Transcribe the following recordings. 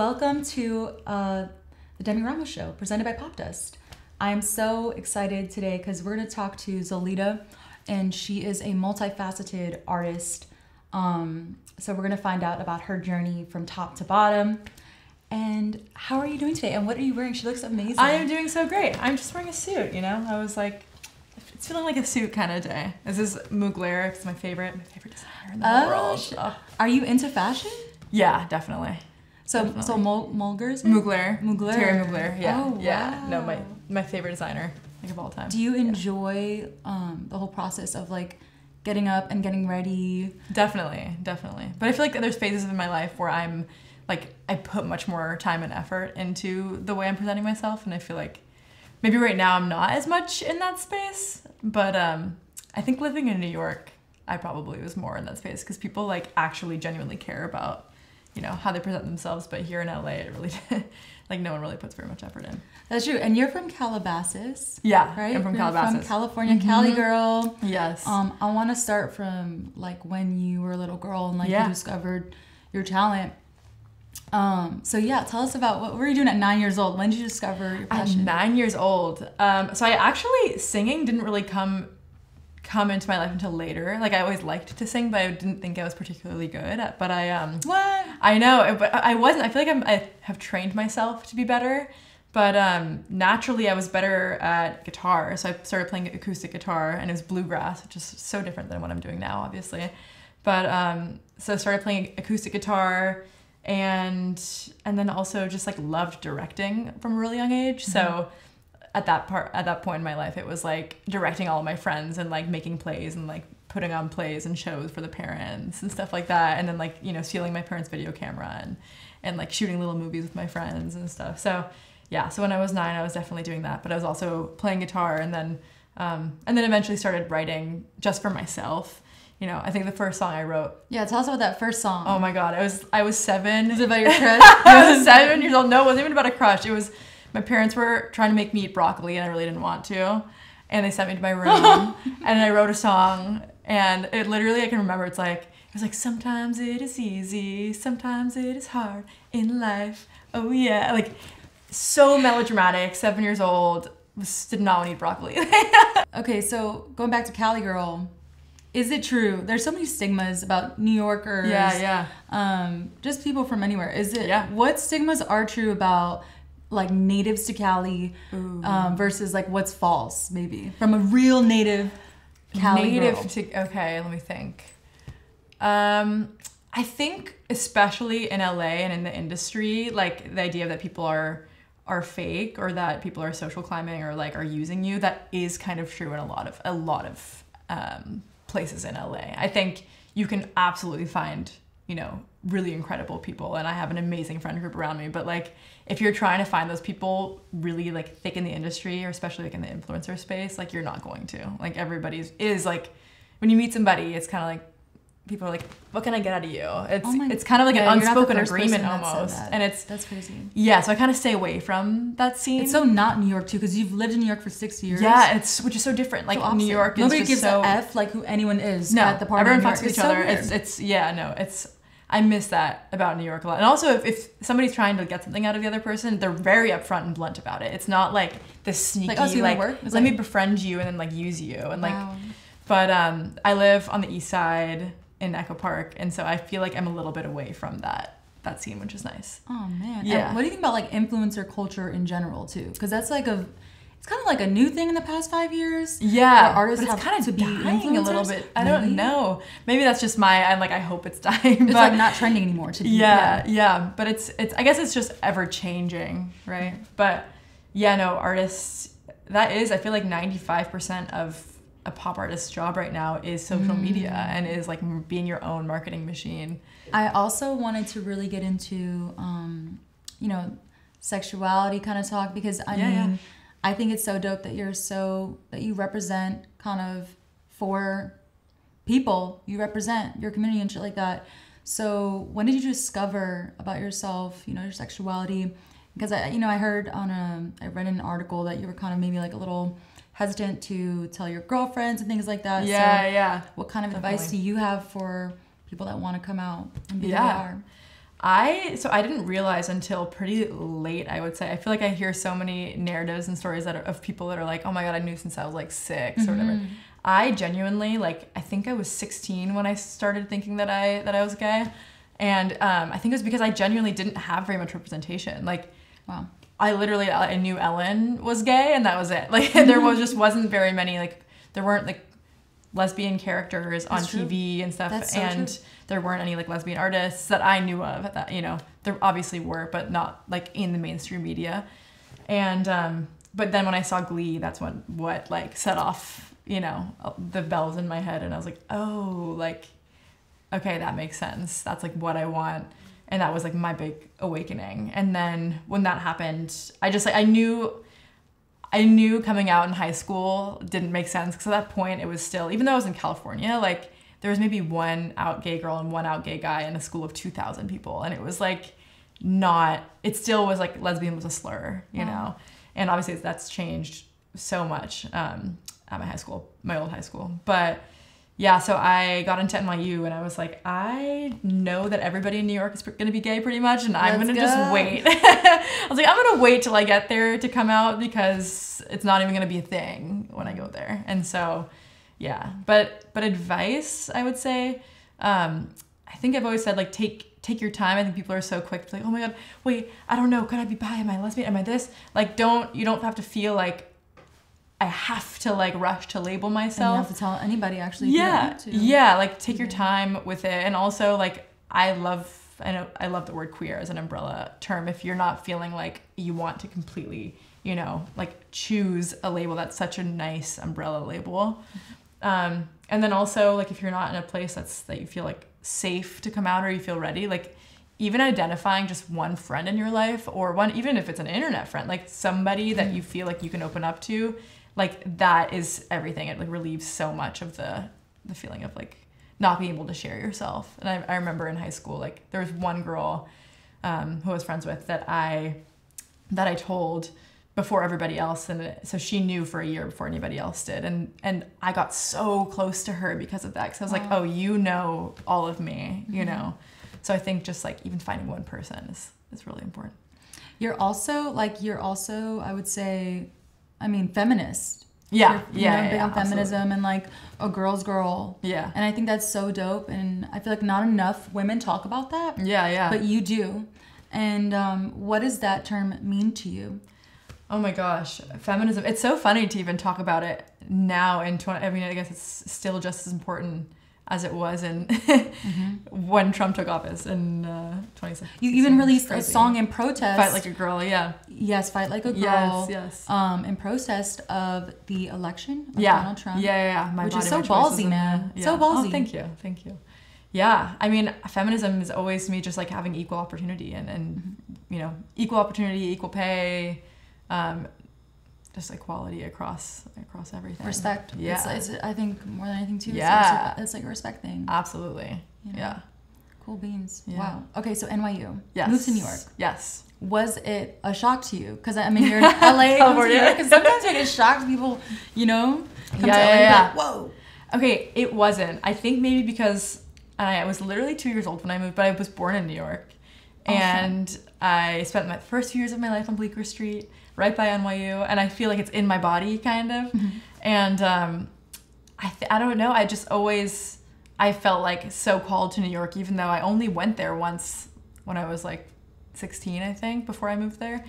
welcome to uh, the Demi Ramos Show, presented by Popdust. I'm so excited today because we're going to talk to Zolita, and she is a multifaceted artist. Um, so we're going to find out about her journey from top to bottom. And how are you doing today? And what are you wearing? She looks amazing. I am doing so great. I'm just wearing a suit, you know? I was like, it's feeling like a suit kind of day. This is Mugler. It's my favorite, my favorite designer in the Oh, world. Oh. Are you into fashion? Yeah, definitely. So, Definitely. so Mul- Mulgers? Mugler. Mugler. Thierry Mugler. Yeah. Oh, Yeah. No, my my favorite designer like of all time. Do you enjoy um, the whole process of like getting up and getting ready? Definitely, definitely. But I feel like there's phases in my life where I'm like I put much more time and effort into the way I'm presenting myself, and I feel like maybe right now I'm not as much in that space. But um, I think living in New York, I probably was more in that space because people like actually genuinely care about you know how they present themselves. But here in LA, it really like no one really puts very much effort in. That's true. And you're from Calabasas, Yeah, right? I'm from You're Calabasas. From California, Cali Mhm. girl. yes. Um, I want to start from like when you were a little girl and like Yeah. you discovered your talent. Um, so yeah, tell us about what were you doing at nine years old? When did you discover your I'm passion? nine years old. Um, so I actually singing didn't really come come into my life until later. Like I always liked to sing, but I didn't think I was particularly good. At, but I um What? I know, but I wasn't. I feel like I'm, I have trained myself to be better. But um, naturally, I was better at guitar. So I started playing acoustic guitar, and it was bluegrass, which is so different than what I'm doing now, obviously. But um, so I started playing acoustic guitar, and and then also just like loved directing from a really young age. So at that part, at that point in my life, it was like directing all of my friends and like making plays and like putting on plays and shows for the parents and stuff like that. And then like you know stealing my parents' video camera and and like shooting little movies with my friends and stuff. So yeah, so when I was nine, I was definitely doing that. But I was also playing guitar and then um, and then eventually started writing just for myself. You know, I think the first song I wrote. Yeah, tell us about that first song. Oh my god, I was I was seven. Is it about your crush? I was seven years old. No, it wasn't even about a crush. It was my parents were trying to make me eat broccoli, and I really didn't want to. And they sent me to my room, and I wrote a song. And it literally, I can remember. It's like it was like sometimes it is easy, sometimes it is hard in life. Oh yeah, like so melodramatic. Seven years old. Was, did not want to eat broccoli. Okay, so going back to Cali Girl, is it true? There's so many stigmas about New Yorkers. yeah, yeah. Um, just people from anywhere. Is it? Yeah. What stigmas are true about like natives to Cali um, versus like what's false? Maybe from a real native Cali native girl. to okay let me think um i think especially in la and in the industry like the idea that people are are fake or that people are social climbing or like are using you that is kind of true in a lot of a lot of um, places in la i think you can absolutely find you know really incredible people and i have an amazing friend group around me but like if you're trying to find those people really like thick in the industry or especially like in the influencer space like you're not going to like everybody's is like when you meet somebody it's kind of like people are like what can i get out of you it's Oh it's kind of like Yeah, an you're not the unspoken agreement person that said almost and it's That's crazy. yeah so i kind of stay away from that scene It's so not New York too, because you've lived in New York for six years. yeah it's which is so different like So new york is Nobody gives so a f like who anyone is. no at the party. everyone fucks with It's each so other weird. it's it's yeah no it's i miss that about new york a lot and also if, if somebody's trying to get something out of the other person they're very upfront and blunt about it it's not like this sneaky Like, like, oh, so wanna work? Let like- me befriend you and then like use you and like Wow. but um i live on the east side in echo park and so i feel like i'm a little bit away from that that scene which is nice Oh man. Yeah. And what do you think about like influencer culture in general too? Because that's like a, it's kind of like a new thing in the past five years. yeah artists but it's have kind to of be dying a little bit i don't know maybe that's just my i'm like i hope it's dying It's but like not trending anymore. To be, yeah, yeah, but it's it's I guess it's just ever changing, right? But yeah, no, artists that is I feel like 95% of a pop artist's job right now is social Mm. media and is like being your own marketing machine. I also wanted to really get into, um, you know, sexuality kind of talk because I Yeah, mean, yeah. I think it's so dope that you're so that you represent kind of for people you represent your community and shit like that. So when did you discover about yourself, you know, your sexuality? Because I, you know, I heard on a, I read an article that you were kind of maybe like a little hesitant to tell your girlfriends and things like that. yeah, So yeah. what kind of advice do you have for people that want to come out and be Yeah. who they are? I so I didn't realize until pretty late. I would say I feel like I hear so many narratives and stories that are, of people that are like, "Oh my god, I knew since I was like 6 or whatever." I genuinely like. I think I was 16 when I started thinking that I that I was gay, and um, I think it was because I genuinely didn't have very much representation. Like Wow. I literally I knew Ellen was gay and that was it. Like there was just wasn't very many like there weren't like lesbian characters on true. TV and stuff That's so and true. there weren't any like lesbian artists that I knew of that you know there obviously were but not like in the mainstream media and um but then when I saw Glee that's when what like set off you know the bells in my head and I was like oh like okay that makes sense that's like what I want and that was like my big awakening and then when that happened I just like I knew I knew coming out in high school didn't make sense because at that point it was still even though I was in California like there was maybe one out gay girl and one out gay guy in a school of 2000 people and it was like not it still was like lesbian was a slur you know? And obviously that's changed so much um, at my high school my old high school. But yeah so i got into nyu and i was like i know that everybody in new york is going to be gay pretty much and i'm going to go. just wait. I was like i'm going to wait till i get there to come out because it's not even going to be a thing when i go there. And so yeah but but advice i would say um i think i've always said like take take your time. I think people are so quick to like oh my god wait i don't know. Could i be bi? Am i lesbian? Am i this? Like don't you don't have to feel like i have to like rush to label And you myself. have to tell anybody actually. if you don't yeah yeah like take your time with it. And also like i love I know I love the word queer as an umbrella term. If you're not feeling like you want to completely, you know, like choose a label that's such a nice umbrella label, um, and then also like if you're not in a place that's that you feel like safe to come out or you feel ready, like even identifying just one friend in your life or one even if it's an internet friend, like somebody that you feel like you can open up to, like that is everything. It like relieves so much of the the feeling of like not being able to share yourself. And I, I remember in high school, like there was one girl um, who I was friends with that I that I told before everybody else, and so she knew for a year before anybody else did, and and I got so close to her because of that. Because I was like, oh, you know all of me, you know. So I think just like even finding one person is is really important. You're also like you're also I would say, I mean, feminist. Yeah, You're, you yeah, know, yeah, big yeah, on feminism and like a girl's girl. Yeah, And I think that's so dope. And I feel like not enough women talk about that, yeah, yeah. but you do. And um, what does that term mean to you? Oh my gosh, feminism. It's so funny to even talk about it now in 20 I mean, I guess it's still just as important as it was in when Trump took office in uh, 2016. You even released a song in protest. Fight like a girl, yeah. yes, fight like a girl. Yes, yes. Um, in protest of the election of yeah. Donald Trump. Yeah, yeah, yeah. My Which is so ballsy, man. the- So ballsy. Oh, thank you, thank you. Yeah, I mean, feminism is always to me just like having equal opportunity and, and Mm-hmm. you know, equal opportunity, equal pay, um, just equality across across everything. Respect. Yeah. It's, it's, I think more than anything too. Yeah. It's, like, it's like a respect thing. Absolutely. you know? Yeah. Cool beans. Yeah. Wow. Okay, so NYU. Yes. Moved to New York. Yes. Was it a shock to you? Because I mean, you're in LA, California. And sometimes you get shocked. People, you know, come Yeah, to LA yeah, and be yeah. like, whoa. Okay, it wasn't. I think maybe because I was literally two years old when I moved, but I was born in New York. Oh, fun. And I spent my first few years of my life on Bleecker Street, right by NYU, and I feel like it's in my body, kind of. Mm-hmm. And um, I, th- I don't know, I just always, I felt like so called to New York, even though I only went there once when I was like 16, I think, before I moved there.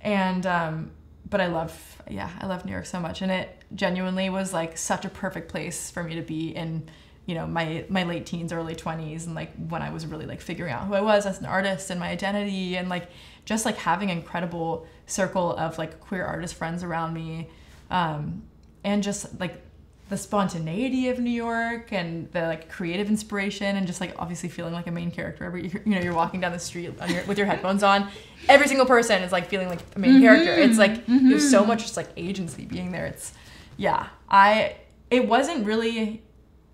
And, um, but I love, yeah, I love New York so much. And it genuinely was like such a perfect place for me to be in, you know, my, my late teens, early 20s. And like when I was really like figuring out who I was as an artist and my identity and like just like having an incredible circle of like queer artist friends around me. Um, and just like the spontaneity of New York and the like creative inspiration and just like obviously feeling like a main character. Every you know you're walking down the street on your, with your headphones on. Every single person is like feeling like a main character. It's like there's so much just like agency being there. It's yeah. I it wasn't really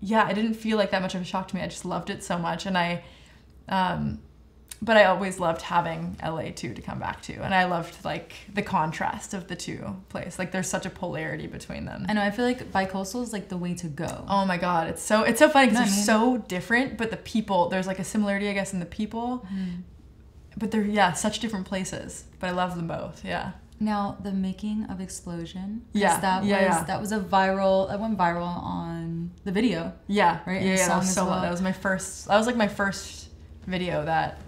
yeah. I didn't feel like that much of a shock to me. I just loved it so much and I um but I always loved having LA too to come back to. And I loved like the contrast of the two places. Like there's such a polarity between them. I know. I feel like bicoastal is like the way to go. Oh my god, it's so it's so funny because No, they're so different, but the people there's like a similarity, I guess, in the people. Mm-hmm. but they're yeah such different places. But I love them both. Yeah. Now the making of explosion. Yeah, that yeah, was yeah. that was a viral. That went viral on the video. Yeah, Right, Yeah, yeah that was so. well. That was my first. That was like my first video that,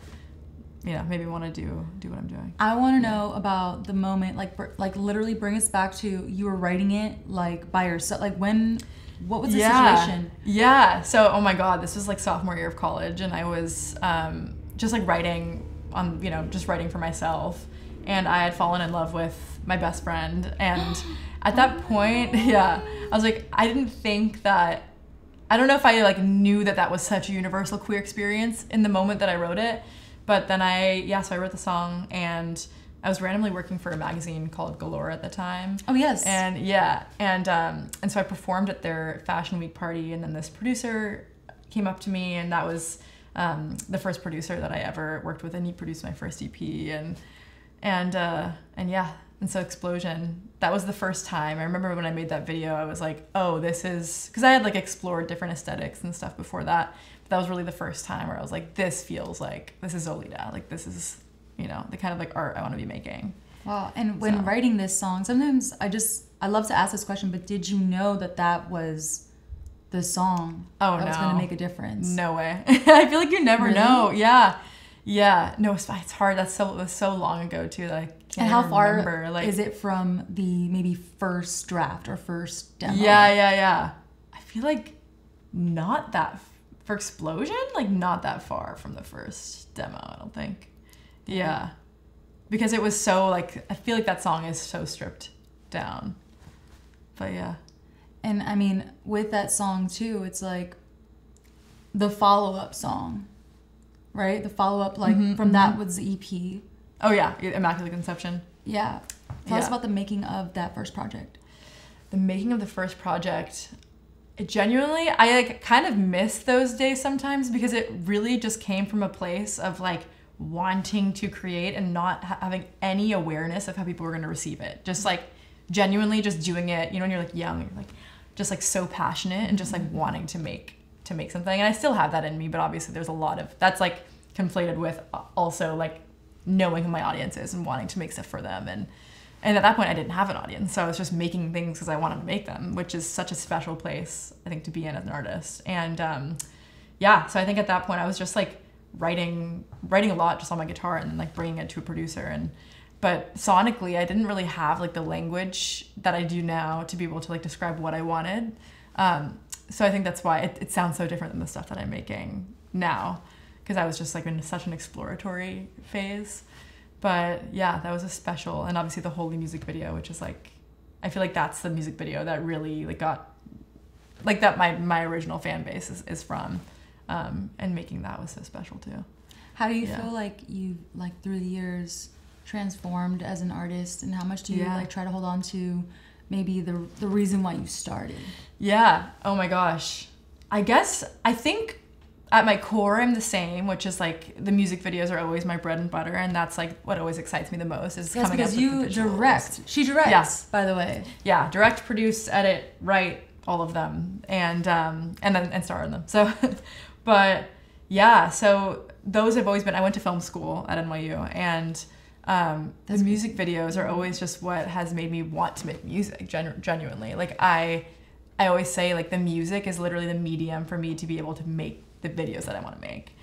you know, made want to do do what I'm doing. I want to know about the moment, like br- like literally bring us back to you were writing it like by yourself. Like when, what was the yeah. situation? Yeah. So, oh my God, this was like sophomore year of college, and I was um, just like writing on, you know, just writing for myself. And I had fallen in love with my best friend. And at that point, yeah, I was like, I didn't think that, I don't know if I like knew that that was such a universal queer experience in the moment that I wrote it. But then I, yeah, so I wrote the song and I was randomly working for a magazine called Galore at the time. Oh yes. And yeah, and um, and so I performed at their fashion week party, and then this producer came up to me, and that was um, the first producer that I ever worked with, and he produced my first EP, and and uh, and yeah, and so explosion. That was the first time I remember when I made that video. I was like, oh, this is because I had like explored different aesthetics and stuff before that. But that was really the first time where I was like, this feels like this is Zolita, like this is you know the kind of like art I want to be making. wow. And when So- writing this song, sometimes I just I love to ask this question, but did you know that that was the song Oh that no, was going to make a difference? No way. I feel like you never Really? know. Yeah. Yeah. No, it's, it's hard. That's so that's so long ago too that I can't And how far remember. Like is it from the maybe first draft or first demo? Yeah, yeah, yeah. I feel like not that for explosion, like not that far from the first demo, I don't think. Yeah. Because it was so like I feel like that song is so stripped down. But yeah. And I mean, with that song too, it's like the follow up song, right? The follow up, like Mhm, from that was the EP. Oh yeah, Immaculate Conception. Yeah. Tell us about the making of that first project. the making of the first project genuinely i like kind of miss those days sometimes because it really just came from a place of like wanting to create and not ha- having any awareness of how people were going to receive it. Just mm-hmm. like genuinely just doing it you know when you're like young you're like just like so passionate and just like mm-hmm. wanting to make to make something. And i still have that in me but obviously there's a lot of that's like conflated with uh, also like knowing who my audience is and wanting to make stuff for them and and at that point, I didn't have an audience, so I was just making things because I wanted to make them, which is such a special place I think to be in as an artist. And um, yeah, so I think at that point I was just like writing, writing a lot just on my guitar and then like bringing it to a producer. And but sonically, I didn't really have like the language that I do now to be able to like describe what I wanted. Um, so I think that's why it, it sounds so different than the stuff that I'm making now, because I was just like in such an exploratory phase but yeah that was a special and obviously the holy music video which is like i feel like that's the music video that really like got like that my my original fan base is, is from um, and making that was so special too How do you Yeah. feel like you like through the years transformed as an artist, and how much do you Yeah. like try to hold on to maybe the the reason why you started? yeah oh my gosh i guess i think at my core i'm the same which is like the music videos are always my bread and butter and that's like what always excites me the most is Yes, coming because up you with the visuals. direct. She directs, Yes. by the way. yeah direct produce edit write all of them and um and then and star in them so but yeah so those have always been i went to film school at nyu and um the music videos are always just what has made me want to make music genu- genuinely like i i always say like the music is literally the medium for me to be able to make the videos that i want to make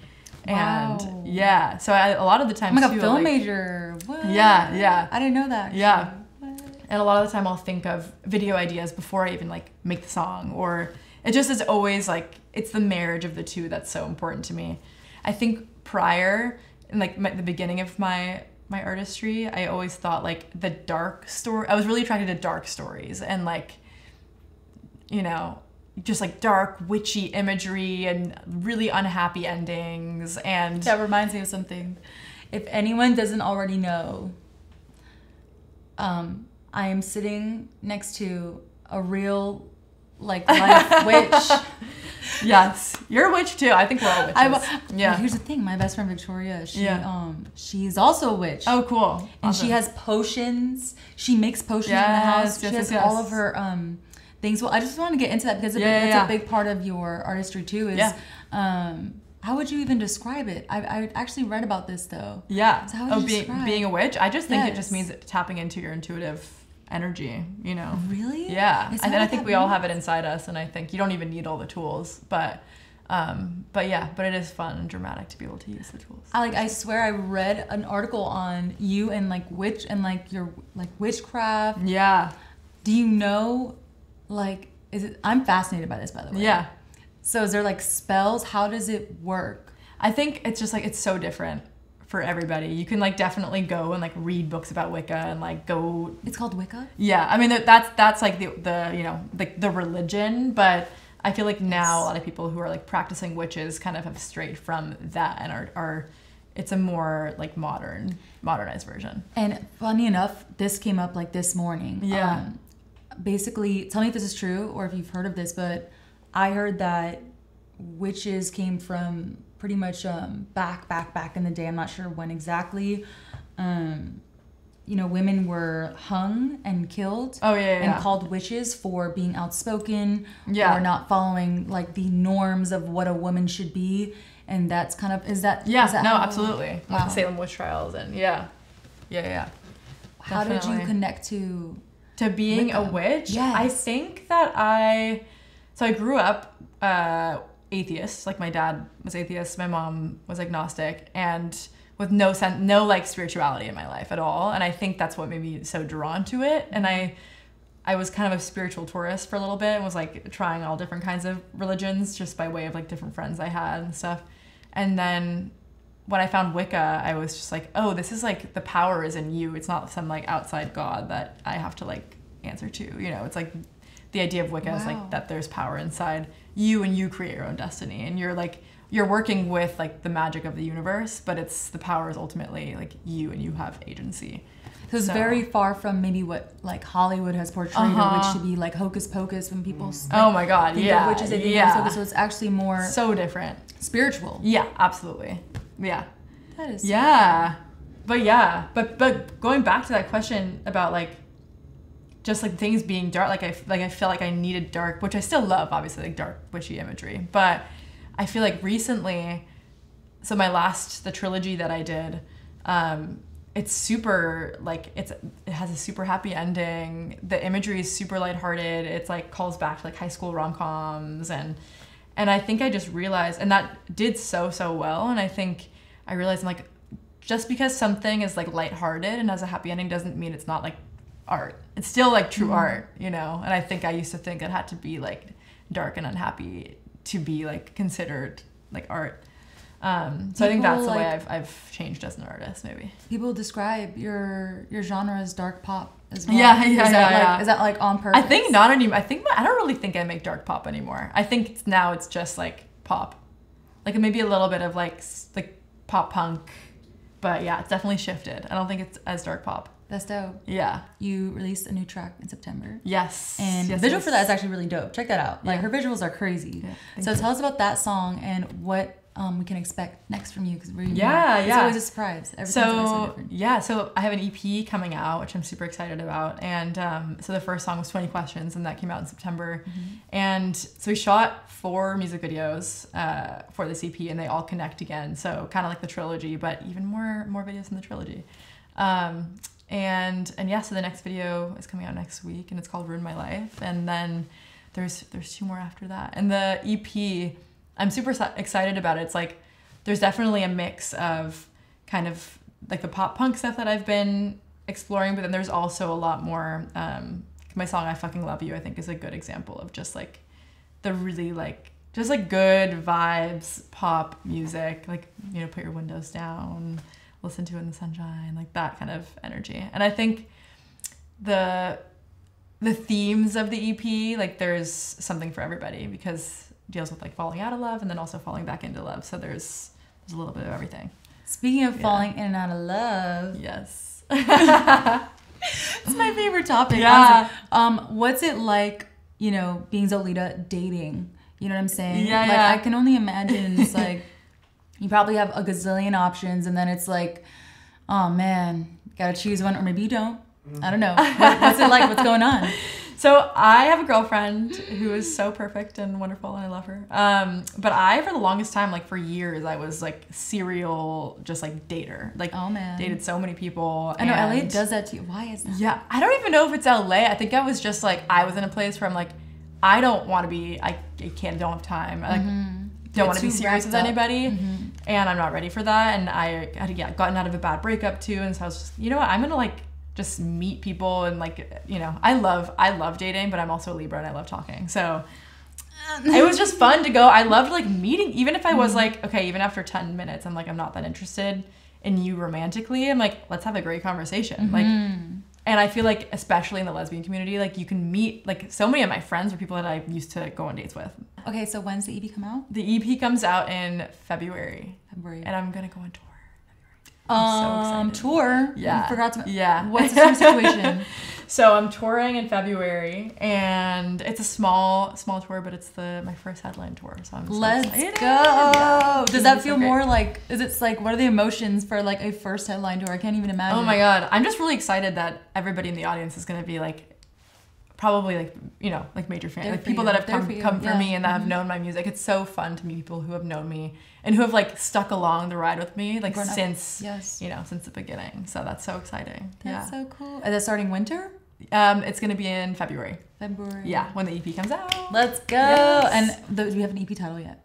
Wow. and yeah so I, a lot of the time, I'm like a film like- major. What? Yeah, yeah. I didn't know that. Yeah. What? and a lot of the time I'll think of video ideas before I even like make the song or it just is always like it's the marriage of the two that's so important to me. I think prior in like my, the beginning of my my artistry, I always thought like the dark story I was really attracted to dark stories and like you know just like dark witchy imagery and really unhappy endings and That reminds me of something. If anyone doesn't already know, um, I am sitting next to a real, like, life witch. yes, you're a witch too. I think we're all witches. I, yeah. Well, here's the thing. My best friend Victoria, she Yeah. um, she's also a witch. Oh, cool. and Awesome. she has potions. She makes potions in the Yes, house. yes, she has yes, all of her um things. Well, I just want to get into that because Yeah, yeah, that's yeah. a big part of your artistry too. Is Yeah. um how would you even describe it? I, I actually read about this though. Yeah. So how would oh, you being describe- being a witch. I just think it just means tapping into your intuitive energy. You know. Really? Yeah, and I think we all have it inside us, and I think you don't even need all the tools, but, um, but yeah, but it is fun and dramatic to be able to use the tools. I like I swear I read an article on you and like witch and like your like witchcraft. Yeah, Do you know like is it I'm fascinated by this by the way. yeah. So is there like spells? How does it work? I think it's just like it's so different for everybody. You can like definitely go and like read books about Wicca and like go. It's called Wicca? Yeah, I mean that- that's that's like the the you know the the religion, but. I feel like now a lot of people who are like practicing witches kind of have strayed from that and are, are it's a more like modern modernized version. And funny enough, this came up like this morning. Yeah. Um, basically, tell me if this is true or if you've heard of this, but I heard that witches came from pretty much um, back, back, back in the day. I'm not sure when exactly. Um, you know, women were hung and killed Oh yeah, yeah, and yeah. called witches for being outspoken Yeah. or not following like the norms of what a woman should be. And that's kind of is that Yeah, is that no, absolutely. Wow. the Salem witch trials and yeah. Yeah, yeah. How did you connect to To being a Wicca. witch, I think that I so I grew up uh atheist. Like my dad was atheist, my mom was agnostic and with no sense no like spirituality in my life at all. And I think that's what made me so drawn to it. And I I was kind of a spiritual tourist for a little bit and was like trying all different kinds of religions just by way of like different friends I had and stuff. And then when I found Wicca, I was just like, oh, this is like the power is in you. It's not some like outside God that I have to like answer to. You know, it's like the idea of Wicca is like that there's power inside you and you create your own destiny. And you're like, you're working with like the magic of the universe, but it's the power is ultimately like you and you have agency. So it's So- very far from maybe what like Hollywood has portrayed Uh-huh. witch to be like hocus pocus when people s- oh my God. Yeah. they think yeah. so it's actually more so different. spiritual. Yeah, absolutely. Yeah. That is Yeah. But yeah, but but going back to that question about like just like things being dark, like I like I felt like I needed dark, which I still love, obviously like dark witchy imagery. But I feel like recently, so my last the trilogy that I did, um, it's super like it's it has a super happy ending. The imagery is super lighthearted. It's like calls back to like high school rom coms and and I think I just realized and that did so so well. And I think I realized I'm like just because something is like lighthearted and has a happy ending doesn't mean it's not like art. It's still like true art, you know. And I think I used to think it had to be like dark and unhappy to be like considered like art. Um, so I think that's the way I've, I've changed as an artist, maybe. People describe your your genre as dark pop as well. Yeah, yeah, is that yeah, like yeah. is that like on purpose? I think not anymore. I think I don't really think I make dark pop anymore. I think it's, now it's just like pop, like maybe a little bit of like like pop punk, but yeah, it's definitely shifted. I don't think it's as dark pop. That's dope. Yeah. You released a new track in September. Yes. And yes, the visual yes. for that is actually really dope. Check that out. Like Yeah. her visuals are crazy. Yeah, so you. tell us about that song and what um, we can expect next from you because we're Yeah, it's yeah. always a surprise. Everything's so so yeah so i have an ep coming out which i'm super excited about and um, so the first song was 20 questions and that came out in september Mm-hmm. and so we shot four music videos uh, for this ep and they all connect again so kind of like the trilogy but even more more videos in the trilogy um, and and yeah so the next video is coming out next week and it's called ruin my life and then there's there's two more after that and the ep i'm super excited about it it's like there's definitely a mix of kind of like the pop punk stuff that I've been exploring, but then there's also a lot more. Um, my song "I Fucking Love You" I think is a good example of just like the really like just like good vibes pop music, like you know, put your windows down, listen to it in the sunshine, like that kind of energy. And I think the the themes of the EP, like there's something for everybody because deals with like falling out of love and then also falling back into love. So there's there's a little bit of everything. Speaking of Yeah. falling in and out of love, Yes. it's my favorite topic. Yeah. honestly. Um, what's it like, you know, being Zolita dating? You know what I'm saying? Yeah, Like yeah. I can only imagine it's like you probably have a gazillion options and then it's like, oh man, gotta choose one or maybe you don't. I don't know. What, what's it like? What's going on? So I have a girlfriend who is so perfect and wonderful, and I love her. Um, but I, for the longest time, like for years, I was like serial, just like dater. Like Oh, man. dated so many people. I know LA does that to you. Why is that? Yeah, I don't even know if it's LA. I think I was just like I was in a place where I'm like, I don't want to be. I, I can't. Don't have time. I like Get don't want to be serious with up. anybody, Mm-hmm. and I'm not ready for that. And I had yeah gotten out of a bad breakup too, and so I was just you know what I'm gonna like just meet people and like you know I love I love dating, but I'm also a Libra and I love talking. So it was just fun to go. I loved like meeting, even if I Mm-hmm. was like okay, even after ten minutes, I'm like I'm not that interested in you romantically. I'm like let's have a great conversation. Like Mm-hmm. and I feel like, especially in the lesbian community, like you can meet like so many of my friends are people that I used to go on dates with. Okay, so when's the EP come out? The EP comes out in February, February. and I'm gonna go on tour. I'm so um, tour. Yeah. You forgot to. Yeah. What's the situation? So I'm touring in February, and it's a small, small tour, but it's the my first headline tour. So I'm so Let's excited. go. Yeah. Does that It's so feel more like? Is it like what are the emotions for like a first headline tour? I can't even imagine. Oh my god, I'm just really excited that everybody in the audience is gonna be like, probably like you know like major fans, like people you. that have come for come for Yeah. me and that have Mhm. known my music. It's so fun to meet people who have known me and who have like stuck along the ride with me like Grown since Yes. you know since the beginning. So that's so exciting. That's yeah. so cool. Is that starting winter? um, it's gonna be in February. February. Yeah, when the EP comes out. Let's go. Yes. And the, do we have an EP title yet?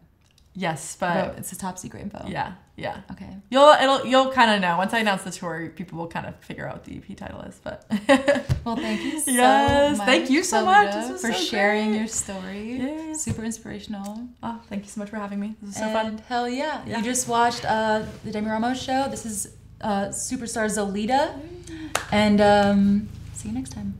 Yes, No, but it's a top secret info. yeah, yeah. Okay. You'll it'll you'll kind of know once I announce the tour. People will kind of figure out what the EP title is, but Well, thank you so Yes, much. thank you so much. For so sharing great. your story. Yes. Super inspirational. oh, thank you so much for having me. This was so and fun. Hell yeah. Yeah. You just watched uh, the Demi Ramos show. This is uh, superstar Zolita. And um, see you next time.